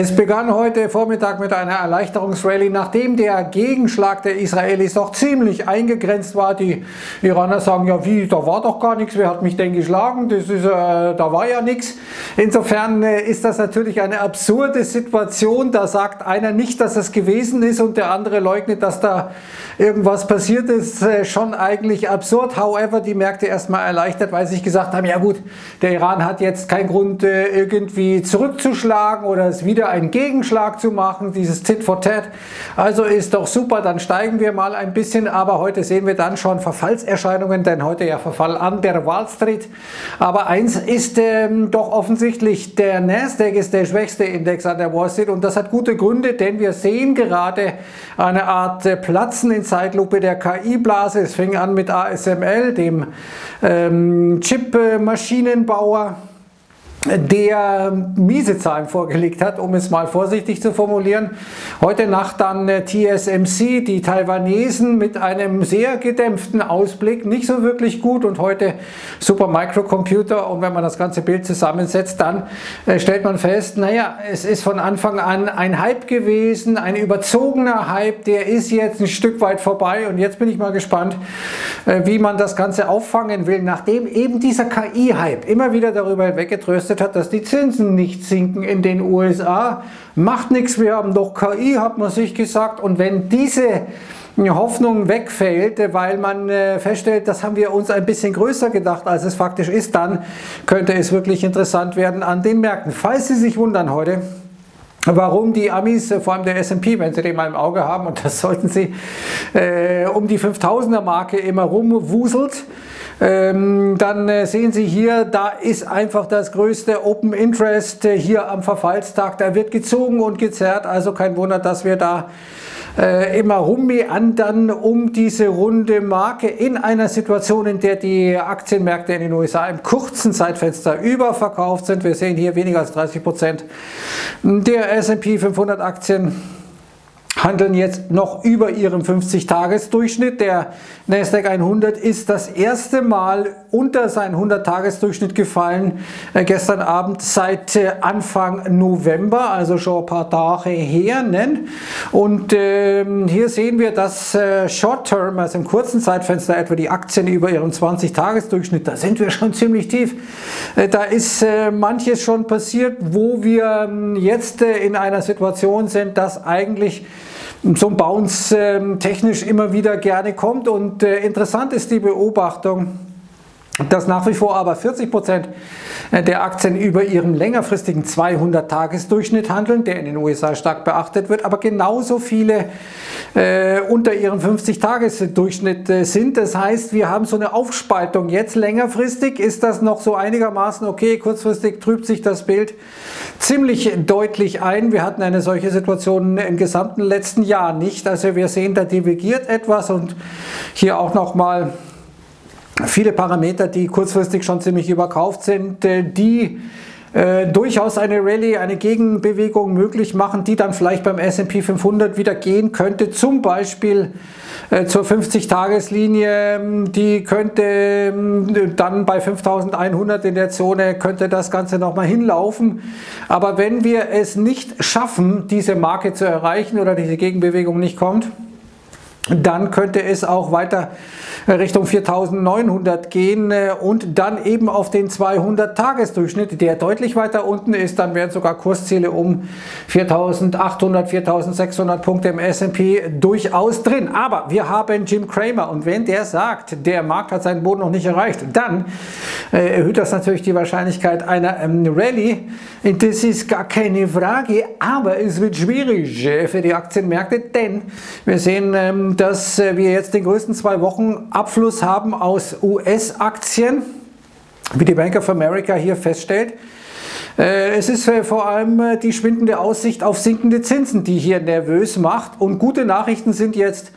Es begann heute Vormittag mit einer Erleichterungsrallye, nachdem der Gegenschlag der Israelis doch ziemlich eingegrenzt war. Die Iraner sagen ja, wie, da war doch gar nichts, wer hat mich denn geschlagen? Das ist, äh, da war ja nichts. Insofern äh, ist das natürlich eine absurde Situation. Da sagt einer nicht, dass es gewesen ist und der andere leugnet, dass da irgendwas passiert ist. Äh, schon eigentlich absurd. However, die Märkte erstmal erleichtert, weil sie sich gesagt haben, ja gut, der Iran hat jetzt keinen Grund äh, irgendwie zurückzuschlagen oder es wieder wieder einen Gegenschlag zu machen, dieses Tit for Tat. Also ist doch super, dann steigen wir mal ein bisschen, aber heute sehen wir dann schon Verfallserscheinungen, denn heute ja Verfall an der Wall Street. Aber eins ist ähm, doch offensichtlich, der Nasdaq ist der schwächste Index an der Wall Street und das hat gute Gründe, denn wir sehen gerade eine Art äh, Platzen in Zeitlupe der KI-Blase. Es fing an mit ASML, dem ähm, Chip-Maschinenbauer der miese Zahlen vorgelegt hat, um es mal vorsichtig zu formulieren. Heute Nacht dann äh, TSMC, die Taiwanesen mit einem sehr gedämpften Ausblick, nicht so wirklich gut. Und heute Super Microcomputer und wenn man das ganze Bild zusammensetzt, dann äh, stellt man fest, naja, es ist von Anfang an ein Hype gewesen, ein überzogener Hype, der ist jetzt ein Stück weit vorbei. Und jetzt bin ich mal gespannt, äh, wie man das Ganze auffangen will, nachdem eben dieser KI-Hype immer wieder darüber hinweggetröstet hat, dass die Zinsen nicht sinken in den USA. Macht nichts, wir haben doch KI, hat man sich gesagt. Und wenn diese Hoffnung wegfällt, weil man äh, feststellt, das haben wir uns ein bisschen größer gedacht, als es faktisch ist, dann könnte es wirklich interessant werden an den Märkten. Falls Sie sich wundern heute, warum die Amis, äh, vor allem der S&P, wenn Sie den mal im Auge haben, und das sollten Sie, äh, um die 5000er Marke immer rumwuselt, ähm, dann äh, sehen Sie hier, da ist einfach das größte Open Interest äh, hier am Verfallstag. Da wird gezogen und gezerrt, also kein Wunder, dass wir da äh, immer rummeandern um diese runde Marke in einer Situation, in der die Aktienmärkte in den USA im kurzen Zeitfenster überverkauft sind. Wir sehen hier weniger als 30 Prozent der S&P 500 Aktien handeln jetzt noch über ihrem 50-Tages-Durchschnitt. Der Nasdaq 100 ist das erste Mal unter seinen 100-Tages-Durchschnitt gefallen äh, gestern Abend seit äh, Anfang November, also schon ein paar Tage her. Ne? Und ähm, hier sehen wir, dass äh, Short-Term, also im kurzen Zeitfenster etwa die Aktien über ihrem 20-Tages-Durchschnitt, da sind wir schon ziemlich tief. Äh, da ist äh, manches schon passiert, wo wir ähm, jetzt äh, in einer Situation sind, dass eigentlich so ein Bounce äh, technisch immer wieder gerne kommt. Und interessant ist die Beobachtung, dass nach wie vor aber 40 Prozent der Aktien über ihrem längerfristigen 200-Tages-Durchschnitt handeln, der in den USA stark beachtet wird, aber genauso viele äh, unter ihrem 50-Tages-Durchschnitt äh, sind. Das heißt, wir haben so eine Aufspaltung. Jetzt längerfristig ist das noch so einigermaßen okay, kurzfristig trübt sich das Bild ziemlich deutlich ein. Wir hatten eine solche Situation im gesamten letzten Jahr nicht. Also wir sehen, da divergiert etwas und hier auch nochmal viele Parameter, die kurzfristig schon ziemlich überkauft sind, äh, die äh, durchaus eine Rallye, eine Gegenbewegung möglich machen, die dann vielleicht beim S&P 500 wieder gehen könnte, zum Beispiel äh, zur 50-Tageslinie, die könnte ähm, dann bei 5100 in der Zone, könnte das Ganze nochmal hinlaufen. Aber wenn wir es nicht schaffen, diese Marke zu erreichen oder diese Gegenbewegung nicht kommt, dann könnte es auch weiter Richtung 4900 gehen äh, und dann eben auf den 200-Tages-Durchschnitt, der deutlich weiter unten ist. Dann wären sogar Kursziele um 4800, 4600 Punkte im S&P durchaus drin. Aber wir haben Jim Cramer und wenn der sagt, der Markt hat seinen Boden noch nicht erreicht, dann äh, erhöht das natürlich die Wahrscheinlichkeit einer ähm, Rallye. Das ist gar keine Frage, aber es wird schwierig äh, für die Aktienmärkte, denn wir sehen, ähm, dass wir jetzt den größten zwei Wochen Abfluss haben aus US-Aktien, wie die Bank of America hier feststellt. Äh, es ist äh, vor allem äh, die schwindende Aussicht auf sinkende Zinsen, die hier nervös macht. Und gute Nachrichten sind jetzt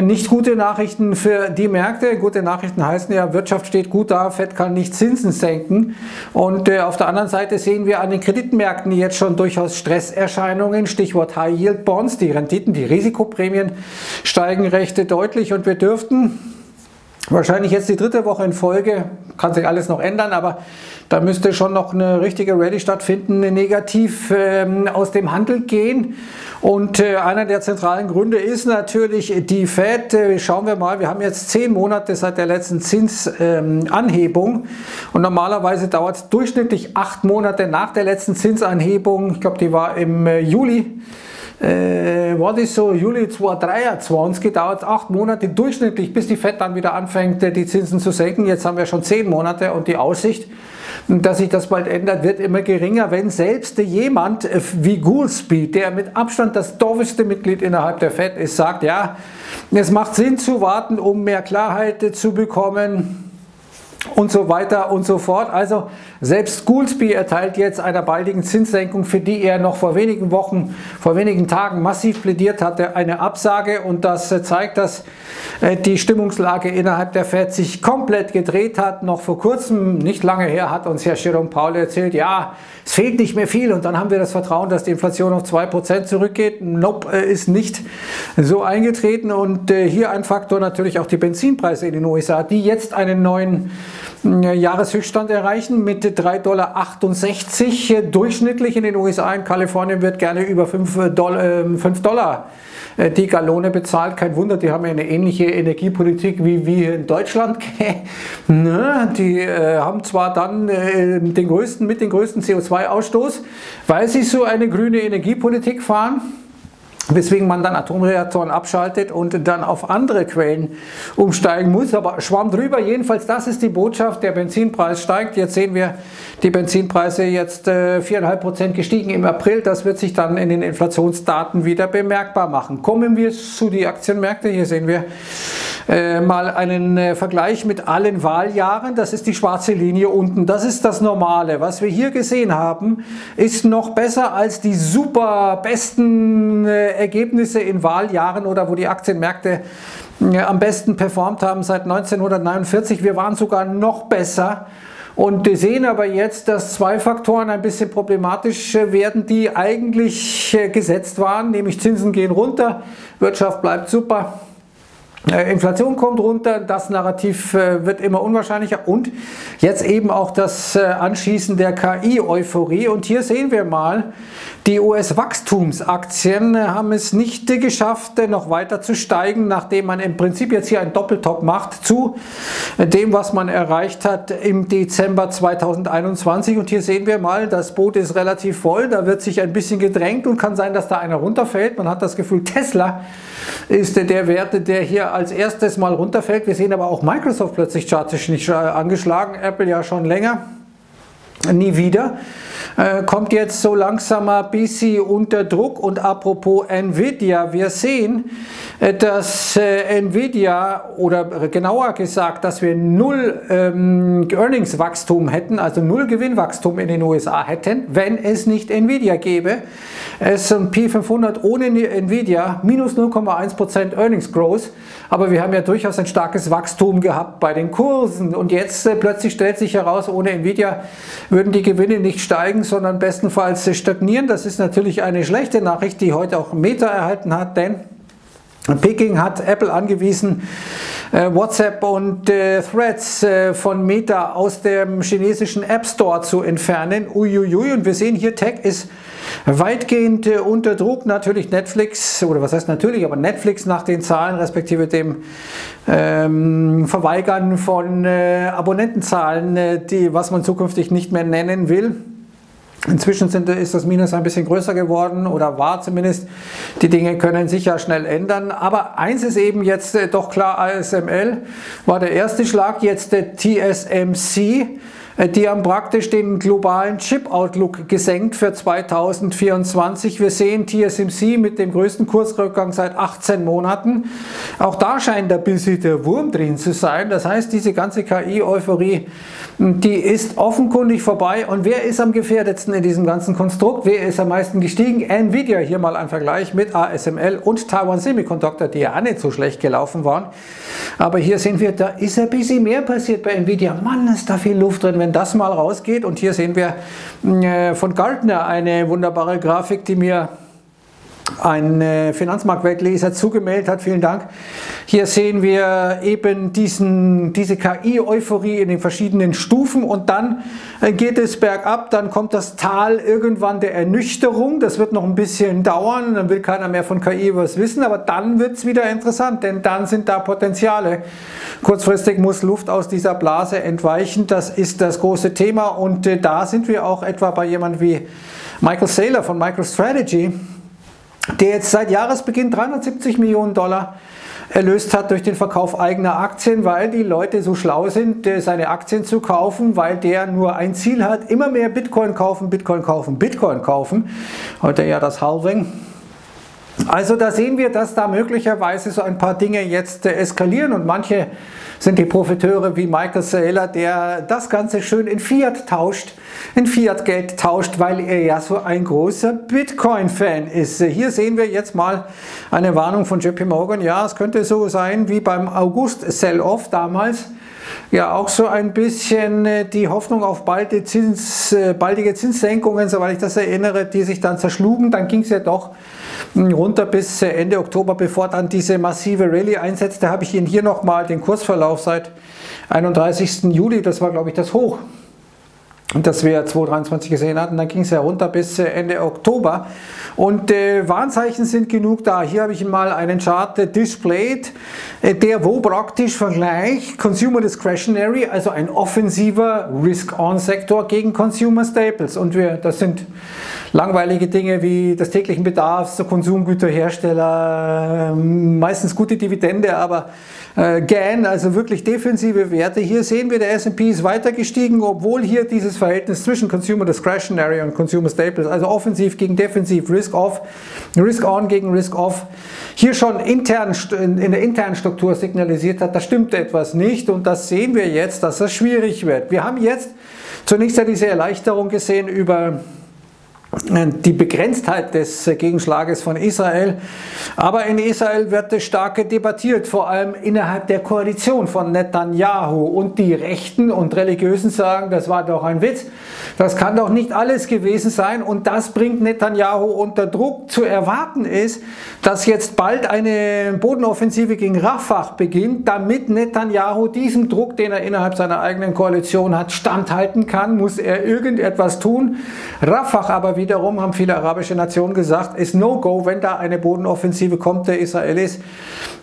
nicht gute Nachrichten für die Märkte. Gute Nachrichten heißen ja, Wirtschaft steht gut da, Fed kann nicht Zinsen senken. Und auf der anderen Seite sehen wir an den Kreditmärkten jetzt schon durchaus Stresserscheinungen. Stichwort High Yield Bonds. Die Renditen, die Risikoprämien steigen recht deutlich und wir dürften Wahrscheinlich jetzt die dritte Woche in Folge, kann sich alles noch ändern, aber da müsste schon noch eine richtige Rallye stattfinden, negativ ähm, aus dem Handel gehen. Und äh, einer der zentralen Gründe ist natürlich die Fed. Äh, schauen wir mal, wir haben jetzt zehn Monate seit der letzten Zinsanhebung ähm, und normalerweise dauert es durchschnittlich acht Monate nach der letzten Zinsanhebung. Ich glaube, die war im äh, Juli äh, war das so, Juli 2023 gedauert, acht Monate durchschnittlich, bis die FED dann wieder anfängt, die Zinsen zu senken. Jetzt haben wir schon zehn Monate und die Aussicht, dass sich das bald ändert, wird immer geringer, wenn selbst jemand wie Goolsby, der mit Abstand das doofeste Mitglied innerhalb der FED ist, sagt, ja, es macht Sinn zu warten, um mehr Klarheit zu bekommen und so weiter und so fort. Also selbst Goolsby erteilt jetzt einer baldigen Zinssenkung, für die er noch vor wenigen Wochen, vor wenigen Tagen massiv plädiert hatte, eine Absage und das äh, zeigt, dass äh, die Stimmungslage innerhalb der Fed sich komplett gedreht hat. Noch vor kurzem, nicht lange her, hat uns Herr Jerome Paul erzählt, ja, es fehlt nicht mehr viel und dann haben wir das Vertrauen, dass die Inflation auf 2% zurückgeht. Nope, äh, ist nicht so eingetreten und hier ein Faktor natürlich auch die Benzinpreise in den USA, die jetzt einen neuen Jahreshöchststand erreichen mit 3,68 Dollar durchschnittlich in den USA. In Kalifornien wird gerne über 5 Dollar, 5 Dollar die Gallone bezahlt. Kein Wunder, die haben ja eine ähnliche Energiepolitik wie wir in Deutschland. Ne, die äh, haben zwar dann äh, den größten, mit den größten CO2-Ausstoß, weil sie so eine grüne Energiepolitik fahren weswegen man dann Atomreaktoren abschaltet und dann auf andere Quellen umsteigen muss. Aber schwamm drüber, jedenfalls das ist die Botschaft, der Benzinpreis steigt. Jetzt sehen wir die Benzinpreise jetzt äh, 4,5% gestiegen im April. Das wird sich dann in den Inflationsdaten wieder bemerkbar machen. Kommen wir zu den Aktienmärkten. Hier sehen wir äh, mal einen äh, Vergleich mit allen Wahljahren. Das ist die schwarze Linie unten. Das ist das Normale. Was wir hier gesehen haben, ist noch besser als die super besten äh, Ergebnisse in Wahljahren oder wo die Aktienmärkte am besten performt haben seit 1949. Wir waren sogar noch besser. Und wir sehen aber jetzt, dass zwei Faktoren ein bisschen problematisch werden, die eigentlich gesetzt waren, nämlich Zinsen gehen runter, Wirtschaft bleibt super äh, Inflation kommt runter, das Narrativ äh, wird immer unwahrscheinlicher und jetzt eben auch das äh, Anschießen der KI-Euphorie. Und hier sehen wir mal, die US-Wachstumsaktien haben es nicht geschafft, noch weiter zu steigen, nachdem man im Prinzip jetzt hier einen Doppeltop macht zu dem, was man erreicht hat im Dezember 2021. Und hier sehen wir mal, das Boot ist relativ voll, da wird sich ein bisschen gedrängt und kann sein, dass da einer runterfällt. Man hat das Gefühl, Tesla ist der Wert, der hier als erstes mal runterfällt. Wir sehen aber auch Microsoft plötzlich chartisch nicht äh, angeschlagen, Apple ja schon länger nie wieder. Äh, kommt jetzt so langsamer bisschen unter Druck und apropos Nvidia, wir sehen, äh, dass äh, Nvidia oder genauer gesagt, dass wir null ähm, Earningswachstum hätten, also null Gewinnwachstum in den USA hätten, wenn es nicht Nvidia gäbe. S&P 500 ohne Nvidia minus 0,1% Earnings Growth, aber wir haben ja durchaus ein starkes Wachstum gehabt bei den Kursen und jetzt äh, plötzlich stellt sich heraus, ohne Nvidia würden die Gewinne nicht steigen, sondern bestenfalls stagnieren. Das ist natürlich eine schlechte Nachricht, die heute auch Meta erhalten hat, denn Peking hat Apple angewiesen, äh, WhatsApp und äh, Threads äh, von Meta aus dem chinesischen App Store zu entfernen. Uiuiui. Und wir sehen hier, Tech ist weitgehend äh, unter Druck. Natürlich Netflix, oder was heißt natürlich, aber Netflix nach den Zahlen, respektive dem ähm, Verweigern von äh, Abonnentenzahlen, äh, die, was man zukünftig nicht mehr nennen will. Inzwischen sind, ist das Minus ein bisschen größer geworden oder war zumindest. Die Dinge können sich ja schnell ändern. Aber eins ist eben jetzt äh, doch klar, ASML war der erste Schlag, jetzt der TSMC. Äh, die haben praktisch den globalen Chip-Outlook gesenkt für 2024. Wir sehen TSMC mit dem größten Kursrückgang seit 18 Monaten. Auch da scheint ein bisschen der Wurm drin zu sein. Das heißt, diese ganze KI-Euphorie, die ist offenkundig vorbei. Und wer ist am gefährdetsten in diesem ganzen Konstrukt? Wer ist am meisten gestiegen? Nvidia, hier mal ein Vergleich mit ASML und Taiwan Semiconductor, die ja auch nicht so schlecht gelaufen waren. Aber hier sehen wir, da ist ein bisschen mehr passiert bei Nvidia. Mann, ist da viel Luft drin, wenn wenn das mal rausgeht, und hier sehen wir äh, von Gartner eine wunderbare Grafik, die mir ein äh, Finanzmarktweltleser zugemeldet hat. Vielen Dank. Hier sehen wir eben diesen, diese KI-Euphorie in den verschiedenen Stufen und dann äh, geht es bergab, dann kommt das Tal irgendwann der Ernüchterung. Das wird noch ein bisschen dauern, dann will keiner mehr von KI was wissen, aber dann wird es wieder interessant, denn dann sind da Potenziale. Kurzfristig muss Luft aus dieser Blase entweichen, das ist das große Thema und äh, da sind wir auch etwa bei jemand wie Michael Saylor von MicroStrategy der jetzt seit Jahresbeginn 370 Millionen Dollar erlöst hat durch den Verkauf eigener Aktien, weil die Leute so schlau sind, seine Aktien zu kaufen, weil der nur ein Ziel hat, immer mehr Bitcoin kaufen, Bitcoin kaufen, Bitcoin kaufen. Heute ja das Halving. Also da sehen wir, dass da möglicherweise so ein paar Dinge jetzt eskalieren und manche sind die Profiteure wie Michael Saylor, der das Ganze schön in Fiat tauscht, in Fiat-Geld tauscht, weil er ja so ein großer Bitcoin-Fan ist. Hier sehen wir jetzt mal eine Warnung von JP Morgan. Ja, es könnte so sein wie beim August-Sell-Off damals ja auch so ein bisschen äh, die Hoffnung auf baldige, Zins, äh, baldige Zinssenkungen, soweit ich das erinnere, die sich dann zerschlugen. Dann ging es ja doch hm, runter bis äh, Ende Oktober, bevor dann diese massive Rallye einsetzte, habe ich Ihnen hier nochmal den Kursverlauf seit 31. Juli, das war glaube ich das Hoch, das wir 2023 gesehen hatten. Dann ging es ja runter bis Ende Oktober. Und äh, Warnzeichen sind genug da. Hier habe ich mal einen Chart äh, displayed, äh, der wo praktisch vergleicht Consumer Discretionary, also ein offensiver Risk-On-Sektor gegen Consumer Staples. Und wir, das sind langweilige Dinge wie des täglichen Bedarfs, so Konsumgüterhersteller, ähm, meistens gute Dividende, aber äh, GAN, also wirklich defensive Werte. Hier sehen wir, der S&P ist weiter gestiegen, obwohl hier dieses Verhältnis zwischen Consumer Discretionary und Consumer Staples, also offensiv gegen defensiv, Risk Off, Risk On gegen Risk Off, hier schon intern, in der internen Struktur signalisiert hat, da stimmt etwas nicht und das sehen wir jetzt, dass das schwierig wird. Wir haben jetzt zunächst ja diese Erleichterung gesehen über die Begrenztheit des Gegenschlages von Israel. Aber in Israel wird stark debattiert, vor allem innerhalb der Koalition von Netanyahu. Und die Rechten und Religiösen sagen, das war doch ein Witz, das kann doch nicht alles gewesen sein. Und das bringt Netanyahu unter Druck. Zu erwarten ist, dass jetzt bald eine Bodenoffensive gegen Rafah beginnt, damit Netanyahu diesem Druck, den er innerhalb seiner eigenen Koalition hat, standhalten kann, muss er irgendetwas tun. Rafah aber wiederum, haben viele arabische Nationen gesagt, ist No-Go, wenn da eine Bodenoffensive kommt der Israelis,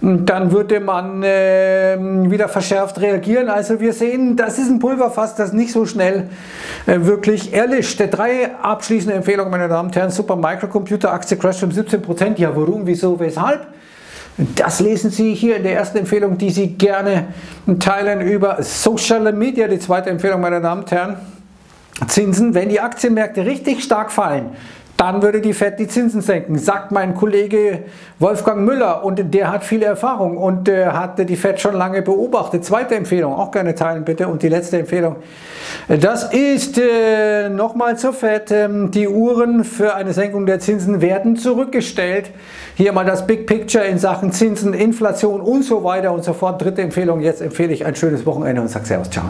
dann würde man äh, wieder verschärft reagieren. Also wir sehen, das ist ein Pulverfass, das nicht so schnell äh, wirklich erlischt. Drei abschließende Empfehlungen, meine Damen und Herren. Super Microcomputer, Aktie crasht um 17%. Ja, warum, wieso, weshalb? Das lesen Sie hier in der ersten Empfehlung, die Sie gerne teilen über Social Media. Die zweite Empfehlung, meine Damen und Herren. Zinsen, wenn die Aktienmärkte richtig stark fallen, dann würde die Fed die Zinsen senken, sagt mein Kollege Wolfgang Müller und der hat viel Erfahrung und äh, hat die Fed schon lange beobachtet. Zweite Empfehlung, auch gerne teilen bitte und die letzte Empfehlung, das ist äh, nochmal zur Fed, ähm, die Uhren für eine Senkung der Zinsen werden zurückgestellt. Hier mal das Big Picture in Sachen Zinsen, Inflation und so weiter und so fort. Dritte Empfehlung, jetzt empfehle ich ein schönes Wochenende und sage Servus, ciao.